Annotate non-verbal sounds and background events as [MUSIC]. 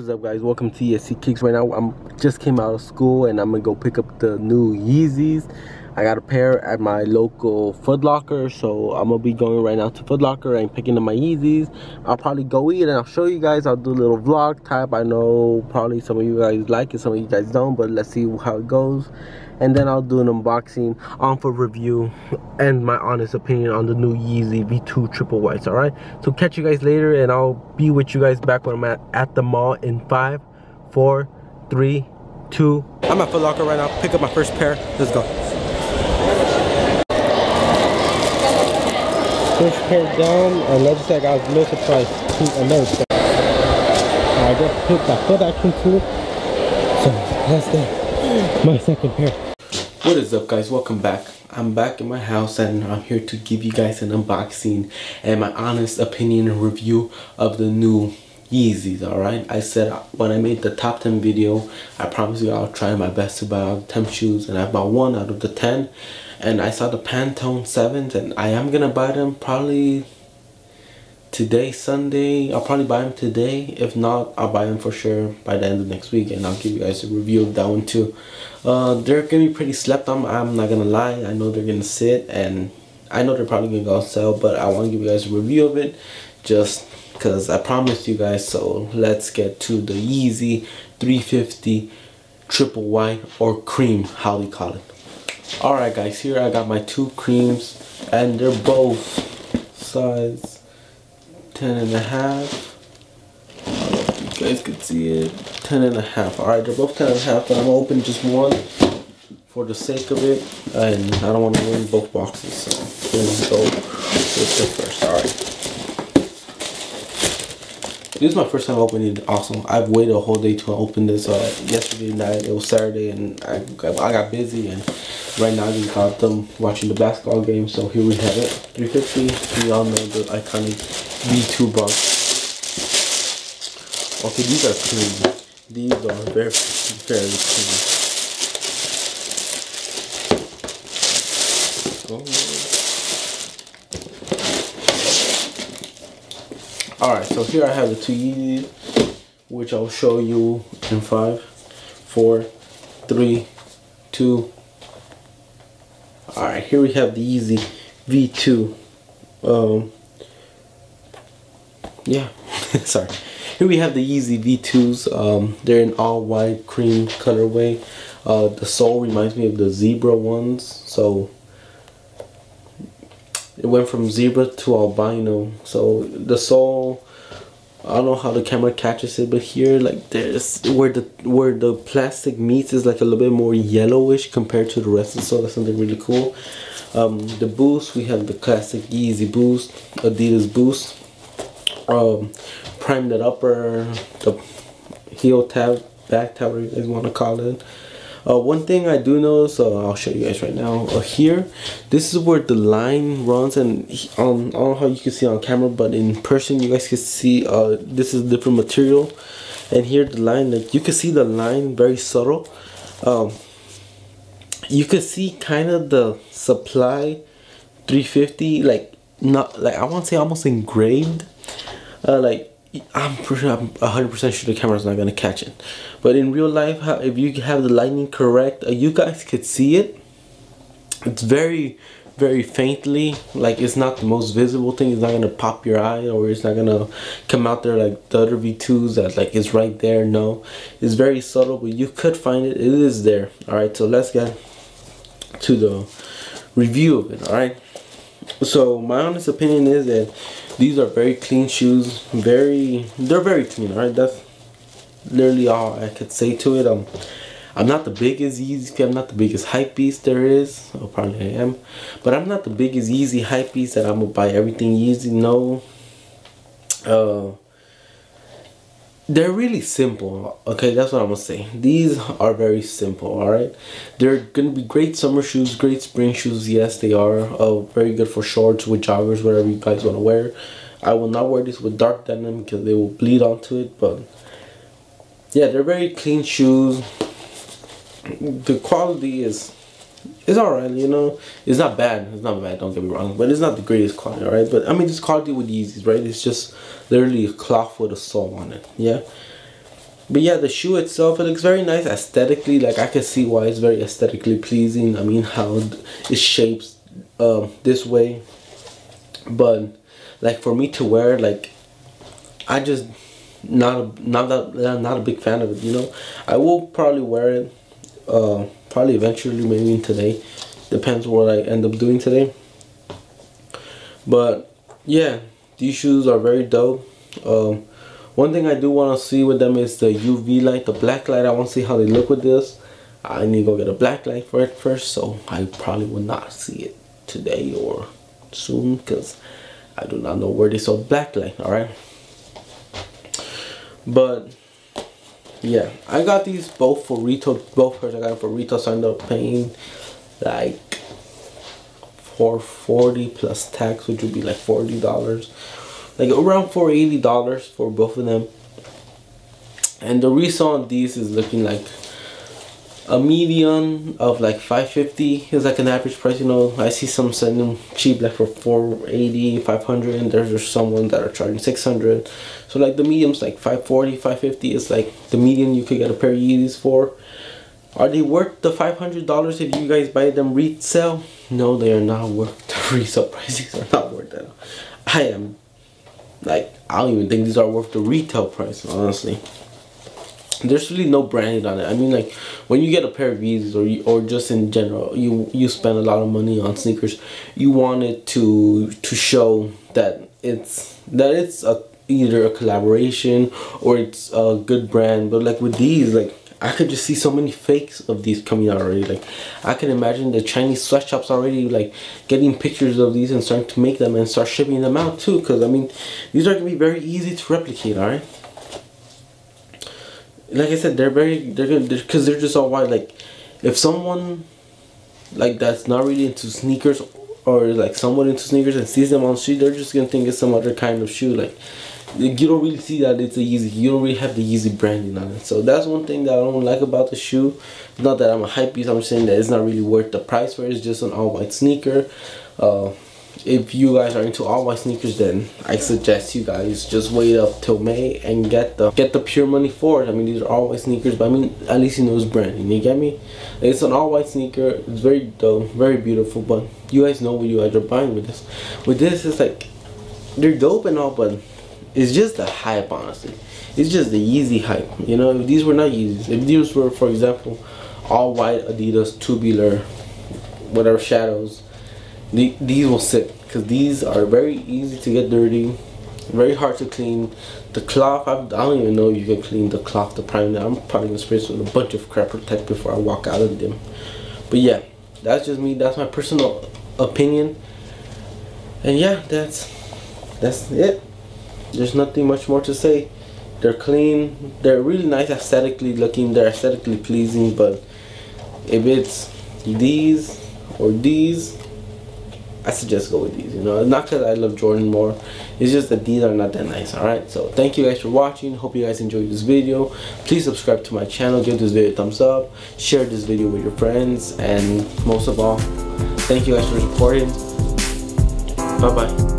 is up guys? Welcome to ESC Kicks. Right now I'm just came out of school and I'm gonna go pick up the new Yeezys. I got a pair at my local Foot Locker so I'm gonna be going right now to Foot Locker and picking up my Yeezys. I'll probably go eat and I'll show you guys. I'll do a little vlog type. I know probably some of you guys like it some of you guys don't but let's see how it goes and then I'll do an unboxing on for review and my honest opinion on the new Yeezy V2 triple whites all right so catch you guys later and I'll be with you guys back when I'm at, at the mall in five four three two. I'm at Foot Locker right now. Pick up my first pair. Let's go. First pair down and let's say I was no surprise to America I just put my Footaction too so that's the, my second pair what is up guys? Welcome back. I'm back in my house and i'm here to give you guys an unboxing and my honest opinion and review of the new yeezys all right? I said uh, when i made the top 10 video i promise you i'll try my best to buy all the 10 shoes and i bought one out of the 10 and i saw the pantone 7s and i am gonna buy them probably today sunday i'll probably buy them today. If not i'll buy them for sure by the end of next week and i'll give you guys a review of that one too. Uh, they're gonna be pretty slept on i'm not gonna lie. I know they're gonna sit and i know they're probably gonna go on sale but i want to give you guys a review of it just because i promised you guys so let's get to the yeezy 350 triple white or cream how they call it. All right guys here i got my two creams and they're both size 10 and a half. I don't know if you guys can see it. 10 and a half. Alright, they're both 10 and a half, but I'm open just one for the sake of it. And I don't want to ruin both boxes. So here we go with the first. Alright. This is my first time opening it also. I've waited a whole day to open this. Uh, yesterday night, it was Saturday, and I, I got busy. And right now, I just got them watching the basketball game. So here we have it. 350. We all know the iconic V2 box. Okay, these are clean. These are very, very clean. Oh. Alright, so here I have the two Yeezys, which I'll show you in five, four, three, two. Alright, here we have the Yeezy V2. Um, yeah [LAUGHS] sorry here we have the Yeezy V2s um, they're in all white cream colorway uh, the sole reminds me of the zebra ones so it went from zebra to albino. So the sole I don't know how the camera catches it but here like there's where the where the plastic meets is like a little bit more yellowish compared to the rest of the sole that's something really cool. Um, the boost we have the classic Yeezy boost Adidas boost. Um, Primeknit upper, the heel tab, back tab, whatever you guys want to call it. Uh, one thing I do know, so I'll show you guys right now. Uh, here, this is where the line runs, and um, I don't know how you can see on camera, but in person, you guys can see uh, this is different material. And here, the line, like you can see the line very subtle. Um, you can see kind of the supply 350, like not like I want to say almost engraved uh, like I'm pretty sure I'm 100% sure the camera's not gonna catch it. But in real life, if you have the lighting correct, uh, you guys could see it. It's very, very faintly, like it's not the most visible thing. It's not gonna pop your eye or it's not gonna come out there like the other V2s that like it's right there. No, it's very subtle, but you could find it. It is there. All right, so let's get to the review of it. All right. So my honest opinion is that these are very clean shoes. Very they're very clean all right that's literally all i could say to it. Um i'm not the biggest Yeezy i'm not the biggest hype beast there is. Oh probably i am. But i'm not the biggest Yeezy hype beast that i'm gonna buy everything Yeezy no uh they're really simple. Okay that's what i'm gonna say. These are very simple all right they're gonna be great summer shoes great spring shoes yes they are uh, very good for shorts with joggers whatever you guys want to wear. I will not wear this with dark denim because they will bleed onto it but yeah they're very clean shoes. The quality is it's alright, you know. It's not bad. It's not bad, don't get me wrong. But it's not the greatest quality, alright? But I mean, it's quality with Yeezys, right? It's just literally a cloth with a sole on it, yeah? but yeah the shoe itself it looks very nice aesthetically like i can see why it's very aesthetically pleasing i mean how it shapes uh, this way but like for me to wear like i just not a, not that not a big fan of it you know i will probably wear it uh probably eventually maybe today depends what i end up doing today but yeah these shoes are very dope um one thing I do want to see with them is the UV light, the black light. I want to see how they look with this. I need to go get a black light for it first, so I probably will not see it today or soon because I do not know where they sell black light, alright? But yeah, I got these both for retail, both pairs I got for retail, so I ended up paying like 440 plus tax, which would be like $40 like around $480 for both of them. And the resale on these is looking like a median of like 550 is like an average price you know. I see some selling cheap like for 480 500 and there's some ones that are charging 600 so like the mediums like 540 550 is like the median you could get a pair of yeezys for. Are they worth the $500 if you guys buy them resale? No they are not worth the [LAUGHS] resale prices are not worth that. I am like I don't even think these are worth the retail price honestly there's really no branding on it I mean like when you get a pair of these or you, or just in general you you spend a lot of money on sneakers you want it to to show that it's that it's a either a collaboration or it's a good brand but like with these like I could just see so many fakes of these coming out already. Like, I can imagine the Chinese sweatshops already like getting pictures of these and starting to make them and start shipping them out too. Because I mean, these are gonna be very easy to replicate. All right. Like I said, they're very they're gonna because they're, they're just all white. Like, if someone like that's not really into sneakers or like someone into sneakers and sees them on the street, they're just gonna think it's some other kind of shoe. Like you don't really see that it's a Yeezy. You don't really have the Yeezy branding on it. So that's one thing that I don't like about the shoe. Not that I'm a hype beast. I'm saying that it's not really worth the price for it. It's just an all white sneaker. Uh, if you guys are into all white sneakers, then I suggest you guys just wait up till May and get the get the pure money for it. I mean, these are all white sneakers, but I mean, at least you know it's branding. You get me? It's an all white sneaker. It's very dope, very beautiful. But you guys know what you guys are buying with this. With this, it's like they're dope and all, but it's just the hype honestly it's just the Yeezy hype you know if these were not Yeezys if these were for example all white Adidas tubular whatever shadows the, these will sit because these are very easy to get dirty very hard to clean. The cloth I, don't even know you can clean the cloth the prime I'm probably gonna spray with a bunch of Crep Protect before I walk out of them. But yeah that's just me. That's my personal opinion. And yeah that's that's it. There's nothing much more to say. They're clean. They're really nice aesthetically looking. They're aesthetically pleasing but if it's these or these I suggest go with these you know? Not because I love Jordan more. It's just that these are not that nice alright? So thank you guys for watching. Hope you guys enjoyed this video. Please subscribe to my channel. Give this video a thumbs up. Share this video with your friends. And most of all thank you guys for supporting. Bye bye